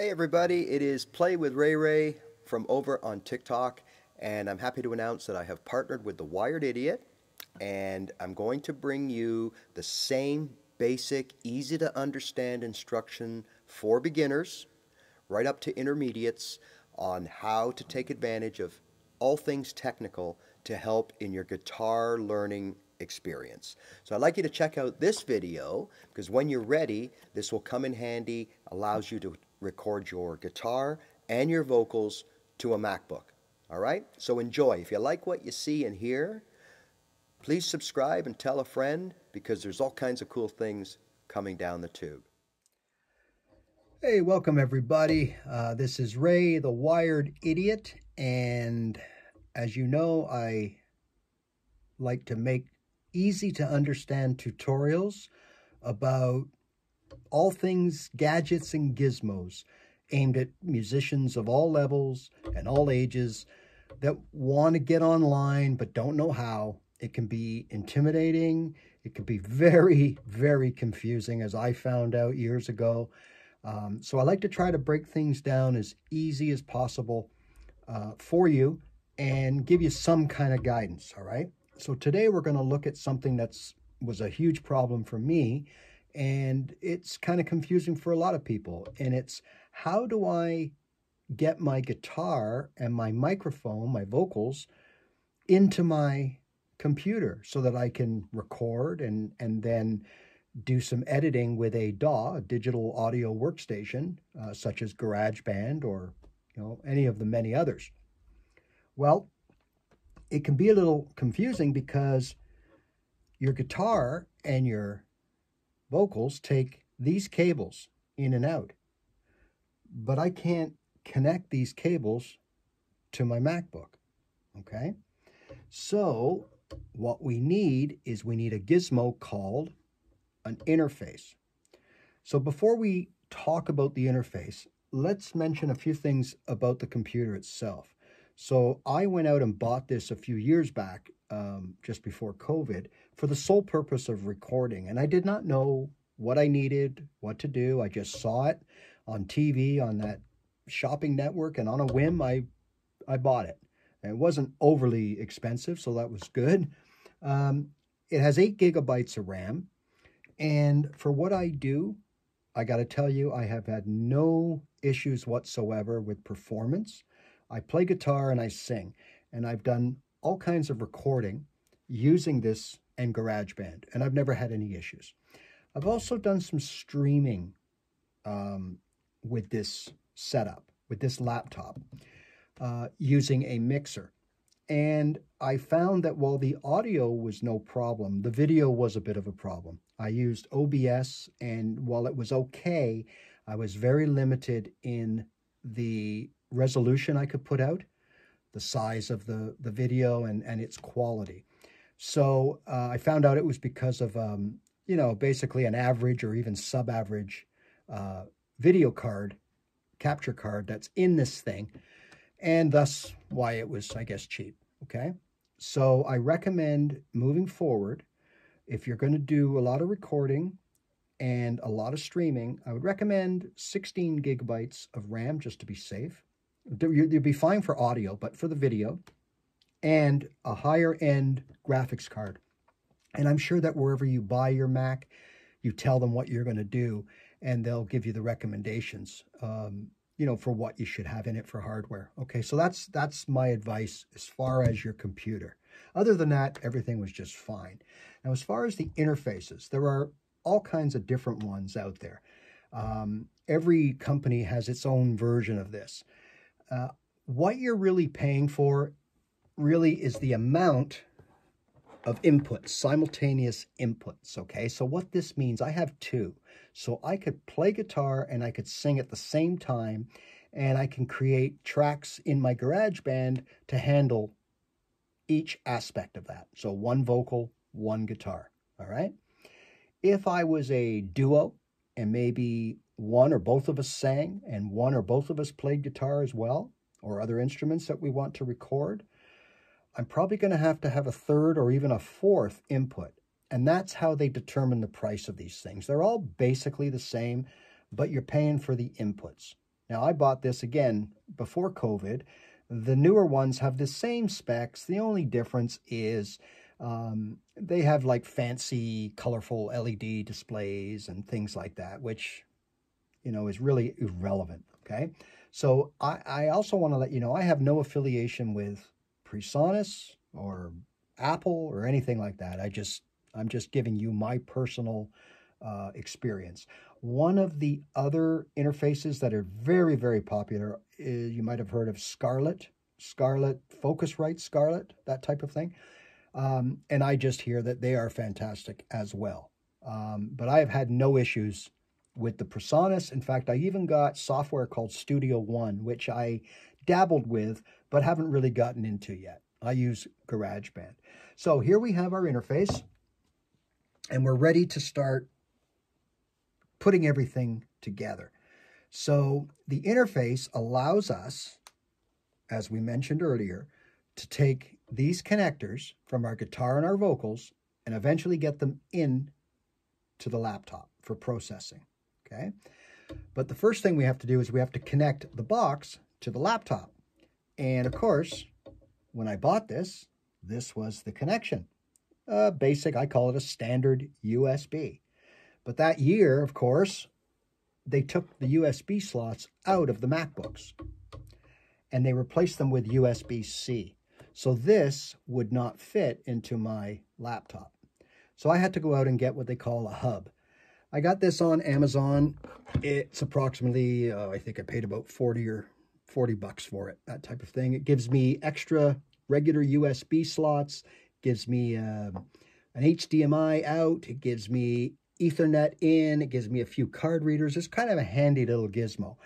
Hey everybody, it is Play with Ray Ray from over on TikTok, and I'm happy to announce that I have partnered with the Wired Idiot, and I'm going to bring you the same basic, easy to understand instruction for beginners, right up to intermediates, on how to take advantage of all things technical to help in your guitar learning experience. So I'd like you to check out this video because when you're ready, this will come in handy, allows you to record your guitar and your vocals to a MacBook. All right? So enjoy. If you like what you see and hear, please subscribe and tell a friend because there's all kinds of cool things coming down the tube. Hey, welcome everybody. Uh, this is Ray, the Wired Idiot, and as you know, I like to make easy to understand tutorials about all things gadgets and gizmos aimed at musicians of all levels and all ages that want to get online but don't know how. It can be intimidating. It can be very, very confusing, as I found out years ago. Um, so I like to try to break things down as easy as possible uh, for you and give you some kind of guidance, all right? So today we're going to look at something that's was a huge problem for me and it's kind of confusing for a lot of people and it's how do I get my guitar and my microphone, my vocals into my computer so that I can record and and then do some editing with a DAW, a digital audio workstation, uh, such as GarageBand or you know any of the many others. Well, it can be a little confusing because your guitar and your vocals take these cables in and out. But I can't connect these cables to my MacBook, okay? So what we need is we need a gizmo called an interface. So before we talk about the interface, let's mention a few things about the computer itself. So I went out and bought this a few years back, um, just before COVID, for the sole purpose of recording. And I did not know what I needed, what to do. I just saw it on TV on that shopping network, and on a whim, I I bought it. And it wasn't overly expensive, so that was good. Um, it has eight gigabytes of RAM, and for what I do, I got to tell you, I have had no issues whatsoever with performance. I play guitar and I sing, and I've done all kinds of recording using this and GarageBand, and I've never had any issues. I've also done some streaming um, with this setup, with this laptop, uh, using a mixer. And I found that while the audio was no problem, the video was a bit of a problem. I used OBS, and while it was okay, I was very limited in the resolution I could put out, the size of the, the video, and, and its quality. So uh, I found out it was because of, um, you know, basically an average or even sub-average uh, video card, capture card that's in this thing, and thus why it was, I guess, cheap, okay? So I recommend moving forward, if you're going to do a lot of recording and a lot of streaming, I would recommend 16 gigabytes of RAM just to be safe. You'd be fine for audio, but for the video, and a higher end graphics card. And I'm sure that wherever you buy your Mac, you tell them what you're going to do, and they'll give you the recommendations, um, you know, for what you should have in it for hardware. Okay, so that's that's my advice as far as your computer. Other than that, everything was just fine. Now, as far as the interfaces, there are all kinds of different ones out there. Um, every company has its own version of this. Uh, what you're really paying for really is the amount of inputs, simultaneous inputs, okay? So what this means, I have two. So I could play guitar and I could sing at the same time, and I can create tracks in my GarageBand to handle each aspect of that. So one vocal, one guitar, all right? If I was a duo and maybe one or both of us sang and one or both of us played guitar as well, or other instruments that we want to record, I'm probably going to have to have a third or even a fourth input. And that's how they determine the price of these things. They're all basically the same, but you're paying for the inputs. Now, I bought this again before COVID. The newer ones have the same specs. The only difference is um, they have like fancy, colorful LED displays and things like that, which, you know, is really irrelevant. Okay. So I, I also want to let you know I have no affiliation with PreSonus or Apple or anything like that. I just I'm just giving you my personal uh, experience. One of the other interfaces that are very very popular is, you might have heard of Scarlet, Scarlett Focusrite, Scarlett, that type of thing. Um, and I just hear that they are fantastic as well. Um, but I have had no issues with the PreSonus. In fact, I even got software called Studio One, which I dabbled with, but haven't really gotten into yet. I use GarageBand. So here we have our interface, and we're ready to start putting everything together. So the interface allows us, as we mentioned earlier, to take these connectors from our guitar and our vocals and eventually get them in to the laptop for processing okay? But the first thing we have to do is we have to connect the box to the laptop. And of course, when I bought this, this was the connection. Uh, basic, I call it a standard USB. But that year, of course, they took the USB slots out of the MacBooks and they replaced them with USB-C. So this would not fit into my laptop. So I had to go out and get what they call a hub. I got this on Amazon. It's approximately, uh, I think I paid about 40 or 40 bucks for it, that type of thing. It gives me extra regular USB slots, gives me uh, an HDMI out, it gives me Ethernet in, it gives me a few card readers. It's kind of a handy little gizmo.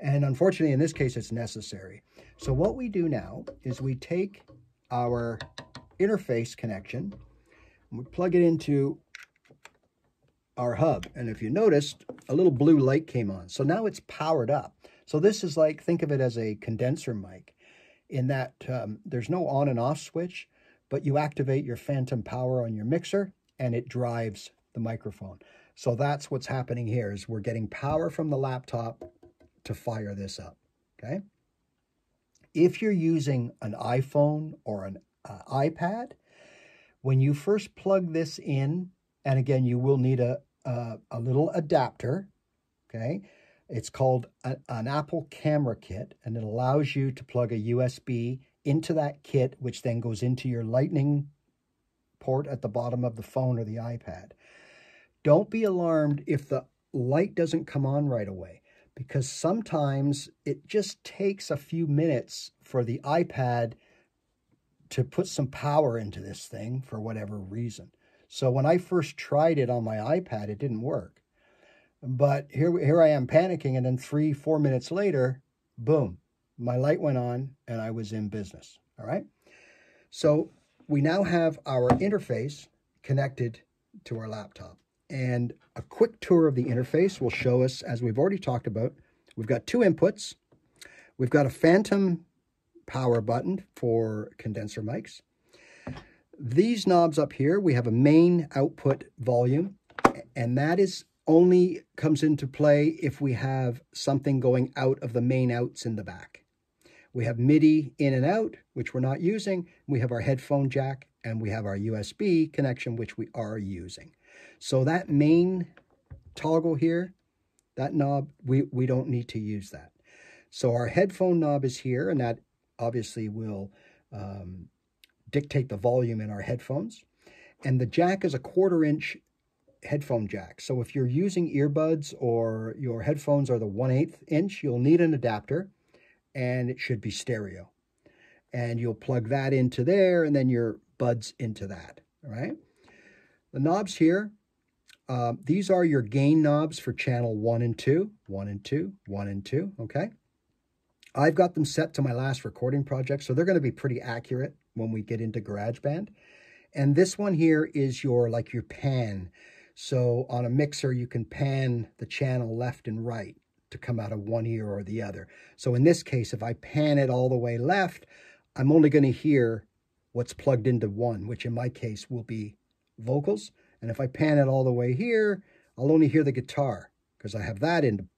And unfortunately, in this case, it's necessary. So what we do now is we take our interface connection, and we plug it into our hub. And if you noticed, a little blue light came on. So now it's powered up. So this is like, think of it as a condenser mic in that um, there's no on and off switch, but you activate your phantom power on your mixer and it drives the microphone. So that's what's happening here is we're getting power from the laptop to fire this up, okay? If you're using an iPhone or an uh, iPad, when you first plug this in and again, you will need a, a, a little adapter, okay? It's called a, an Apple camera kit, and it allows you to plug a USB into that kit, which then goes into your lightning port at the bottom of the phone or the iPad. Don't be alarmed if the light doesn't come on right away because sometimes it just takes a few minutes for the iPad to put some power into this thing for whatever reason. So when I first tried it on my iPad, it didn't work. But here, here I am panicking, and then three, four minutes later, boom, my light went on and I was in business. All right. So we now have our interface connected to our laptop. And a quick tour of the interface will show us, as we've already talked about, we've got two inputs. We've got a phantom power button for condenser mics. These knobs up here, we have a main output volume, and that is only comes into play if we have something going out of the main outs in the back. We have MIDI in and out, which we're not using. We have our headphone jack, and we have our USB connection, which we are using. So that main toggle here, that knob, we, we don't need to use that. So our headphone knob is here, and that obviously will um, dictate the volume in our headphones. And the jack is a quarter inch headphone jack. So if you're using earbuds or your headphones are the 1 8 inch, you'll need an adapter and it should be stereo. And you'll plug that into there and then your buds into that, all right? The knobs here, uh, these are your gain knobs for channel 1 and 2, 1 and 2, 1 and 2, okay? I've got them set to my last recording project, so they're going to be pretty accurate when we get into GarageBand. And this one here is your, like your pan. So on a mixer, you can pan the channel left and right to come out of one ear or the other. So in this case, if I pan it all the way left, I'm only going to hear what's plugged into one, which in my case will be vocals. And if I pan it all the way here, I'll only hear the guitar because I have that in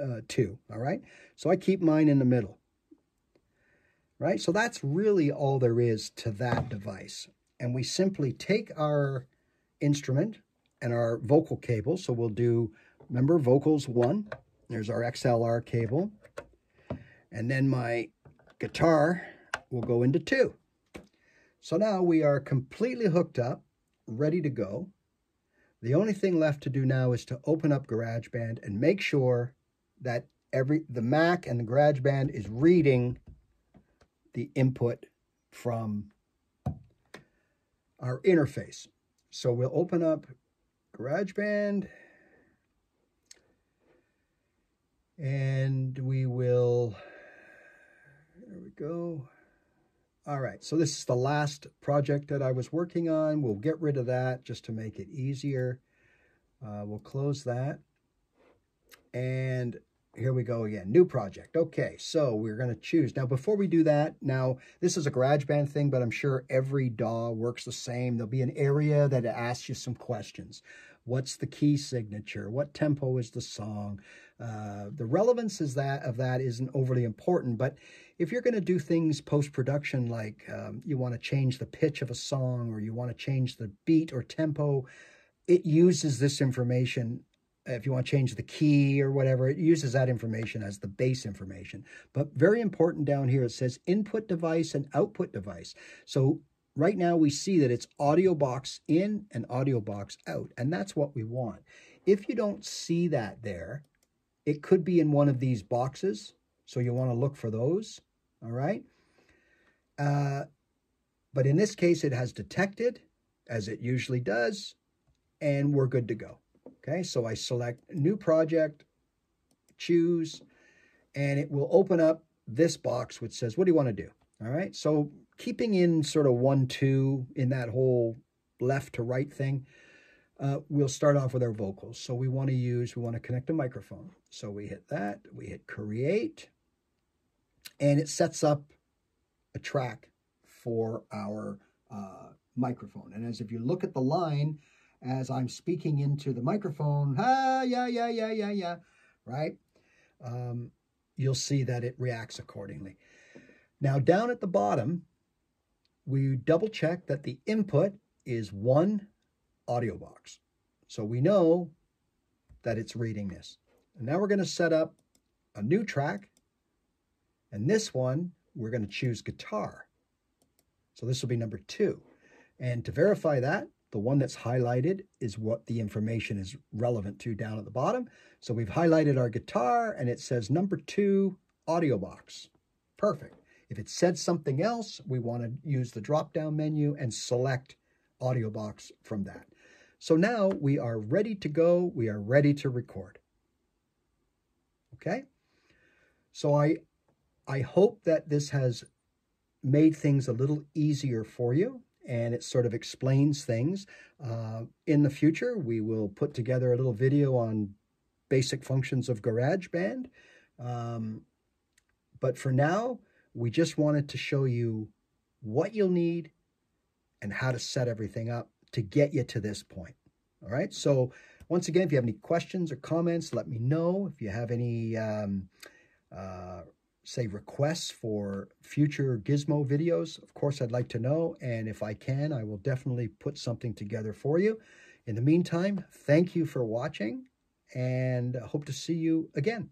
uh, two, all right? So I keep mine in the middle, right? So that's really all there is to that device. And we simply take our instrument and our vocal cable. So we'll do, remember, vocals one. There's our XLR cable. And then my guitar will go into two. So now we are completely hooked up, ready to go. The only thing left to do now is to open up GarageBand and make sure that every the Mac and the GarageBand is reading the input from our interface. So we'll open up GarageBand and we will, there we go. All right, so this is the last project that I was working on. We'll get rid of that just to make it easier. Uh, we'll close that. And here we go again. New project. Okay, so we're going to choose. Now, before we do that, now, this is a GarageBand thing, but I'm sure every DAW works the same. There'll be an area that asks you some questions. What's the key signature? What tempo is the song? Uh, the relevance is that of that isn't overly important, but if you're going to do things post-production, like um, you want to change the pitch of a song or you want to change the beat or tempo, it uses this information if you want to change the key or whatever, it uses that information as the base information. But very important down here, it says input device and output device. So right now we see that it's audio box in and audio box out, and that's what we want. If you don't see that there, it could be in one of these boxes, so you want to look for those, all right? Uh, but in this case, it has detected, as it usually does, and we're good to go. Okay, so I select new project, choose, and it will open up this box which says, what do you want to do? All right, so keeping in sort of one, two in that whole left to right thing, uh, we'll start off with our vocals. So we want to use, we want to connect a microphone. So we hit that, we hit create, and it sets up a track for our uh, microphone. And as if you look at the line, as I'm speaking into the microphone, ah, yeah, yeah, yeah, yeah, yeah, right? Um, you'll see that it reacts accordingly. Now, down at the bottom, we double check that the input is one audio box. So we know that it's reading this. And now we're going to set up a new track. And this one, we're going to choose guitar. So this will be number two. And to verify that, the one that's highlighted is what the information is relevant to down at the bottom. So we've highlighted our guitar and it says number two audio box. Perfect. If it said something else, we want to use the drop-down menu and select audio box from that. So now we are ready to go. We are ready to record. Okay? So I, I hope that this has made things a little easier for you and it sort of explains things. Uh, in the future, we will put together a little video on basic functions of GarageBand. Um, but for now, we just wanted to show you what you'll need and how to set everything up to get you to this point. All right. So once again, if you have any questions or comments, let me know. If you have any um, uh, say requests for future Gizmo videos, of course, I'd like to know. And if I can, I will definitely put something together for you. In the meantime, thank you for watching and hope to see you again.